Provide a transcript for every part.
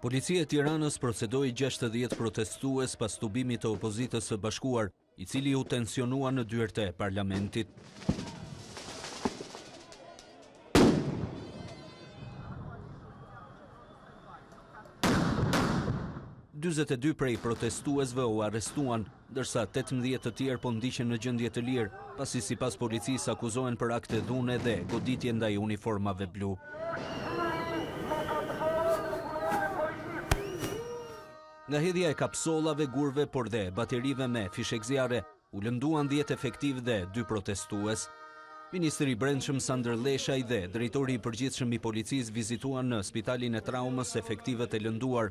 Policia e Tiranës procedoi 60 protestues pas tubimit të opozitës së bashkuar, i cili u tensionua në dyert e parlamentit. Dyzet e dy prej protestuesve u arrestuan, ndërsa tetëmbëdhjetë të tjerë po ndiqen në gjendje të lirë, pasi sipas policisë akuzohen për akte dhune dhe goditje ndaj uniformave blu. Nga hedhja e kapsollave, gurëve, por dhe baterive me fishekzjarre, u lënduan 10 efektivë dhe 2 protestues. Ministri i Brendshëm Sandër Lleshaj dhe drejtori i përgjithshëm i policisë vizituan në spitalin e traumës efektivët e lënduar,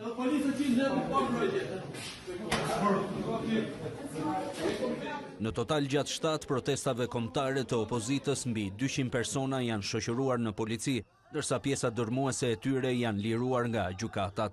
Edhe policia që në të parë mbrojtje. Në total gjatë 7 protestave kombëtare të opozitës mbi 200 persona janë shoqëruar në polici, ndërsa pjesa dërmuese e tyre janë liruar nga gjykatat.